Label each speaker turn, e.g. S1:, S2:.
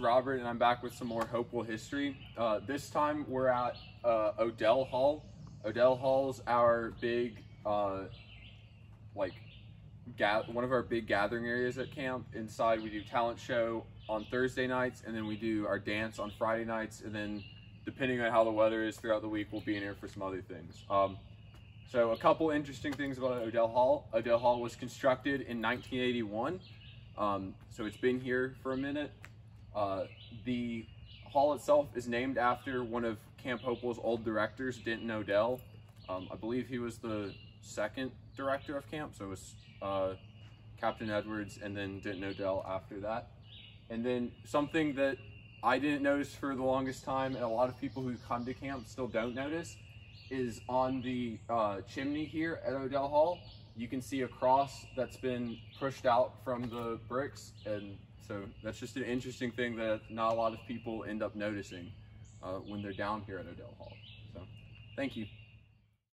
S1: Robert, and I'm back with some more Hopewell history. Uh, this time we're at uh, O'Dell Hall. O'Dell Hall's our big, uh, like, one of our big gathering areas at camp. Inside, we do talent show on Thursday nights, and then we do our dance on Friday nights, and then depending on how the weather is throughout the week, we'll be in here for some other things. Um, so a couple interesting things about O'Dell Hall. O'Dell Hall was constructed in 1981. Um, so it's been here for a minute. Uh, the hall itself is named after one of Camp Hopewell's old directors, Denton O'Dell. Um, I believe he was the second director of camp, so it was uh, Captain Edwards and then Denton O'Dell after that. And then something that I didn't notice for the longest time, and a lot of people who come to camp still don't notice, is on the uh, chimney here at O'Dell Hall. You can see a cross that's been pushed out from the bricks, and so that's just an interesting thing that not a lot of people end up noticing uh, when they're down here at O'Dell Hall. So, thank you.